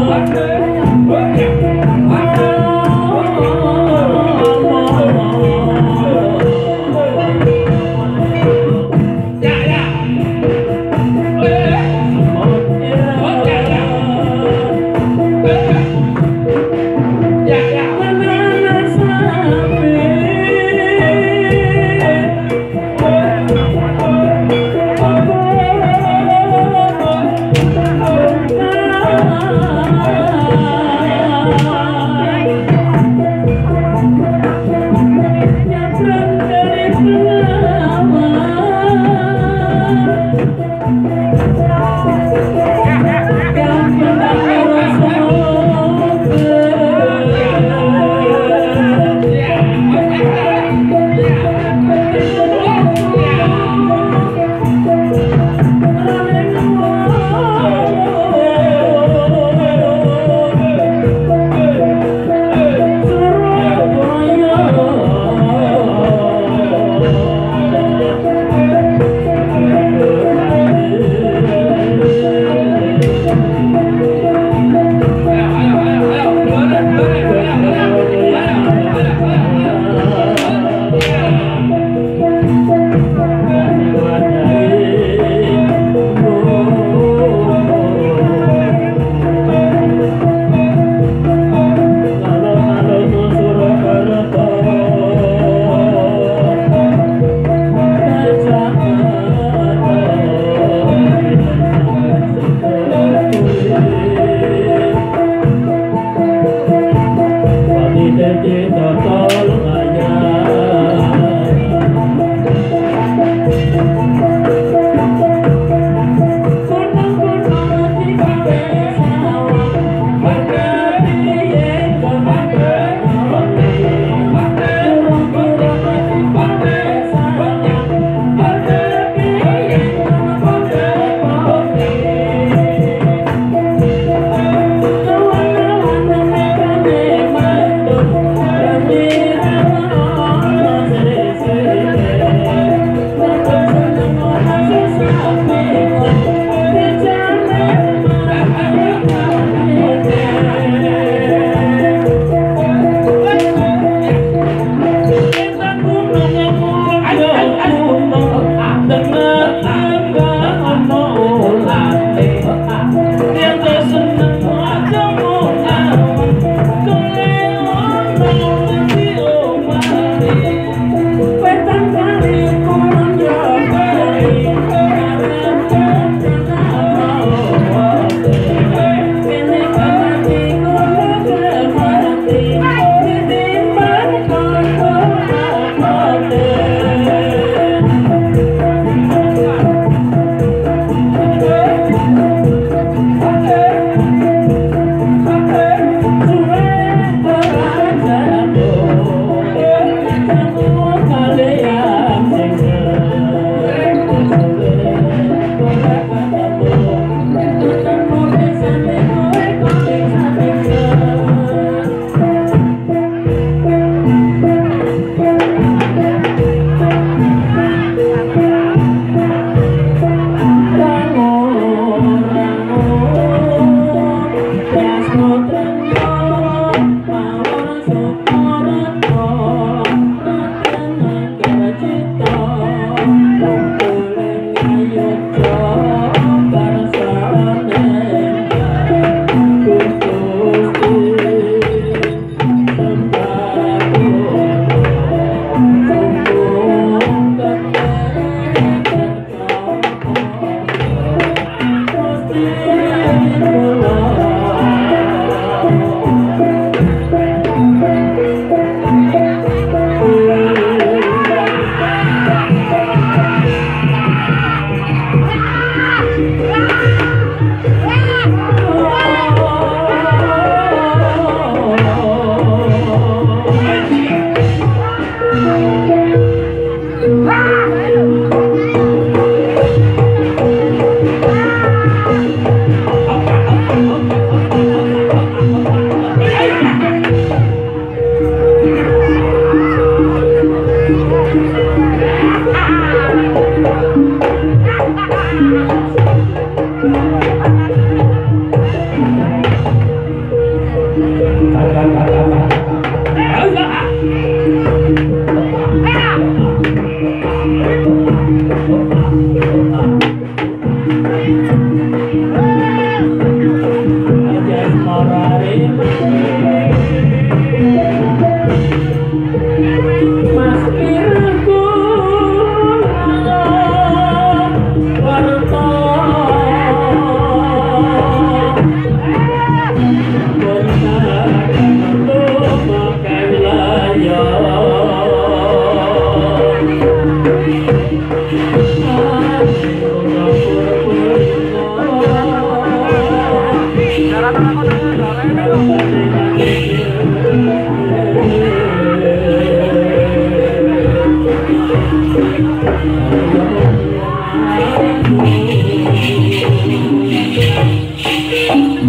Oh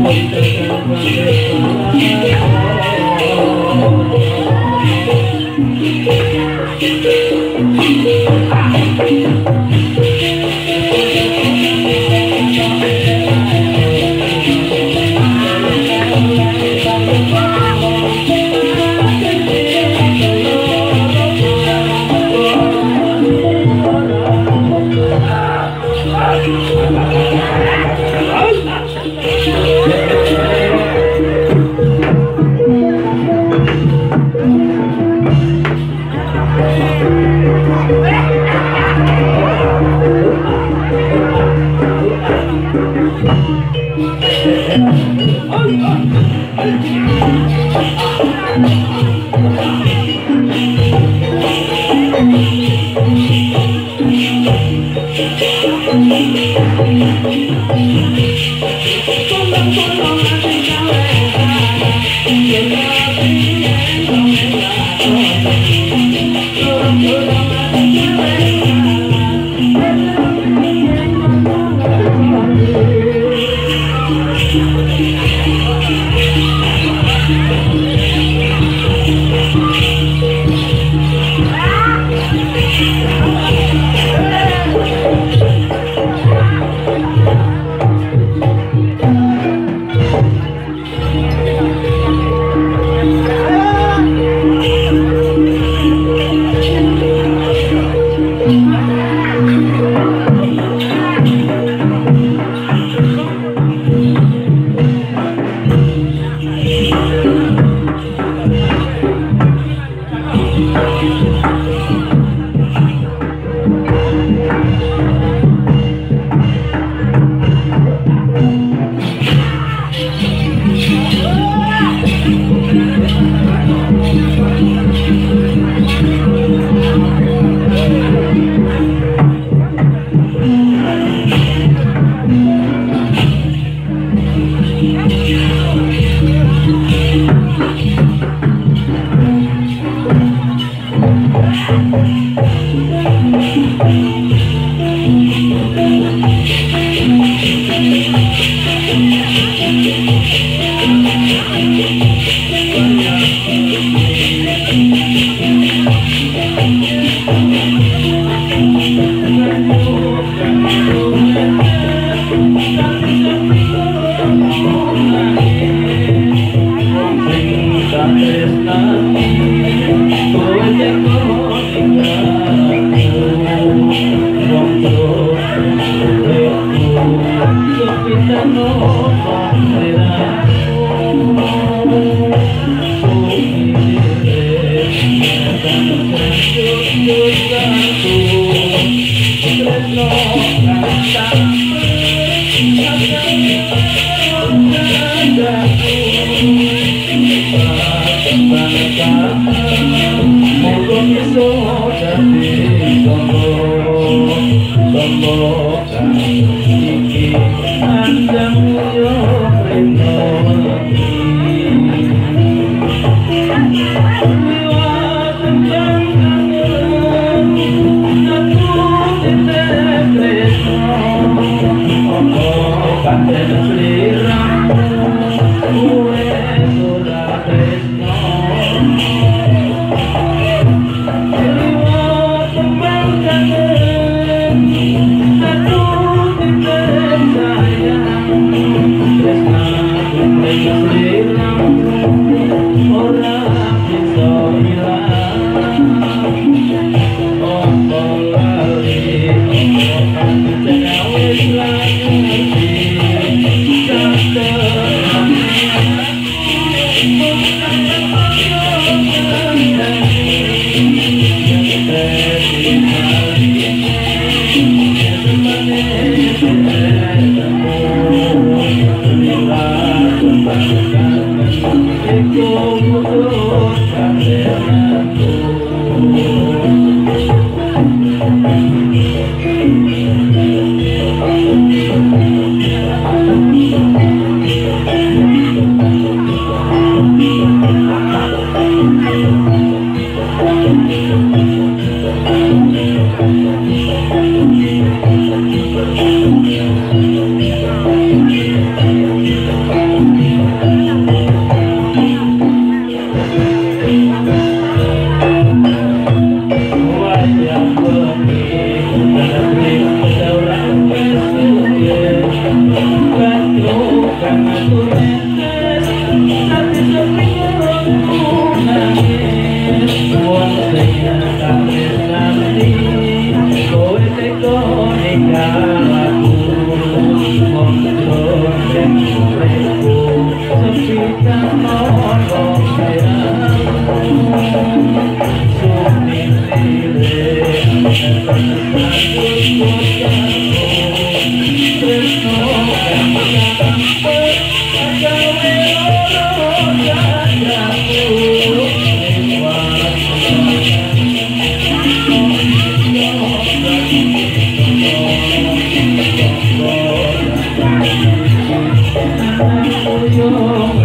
Thank you. No. love. Thank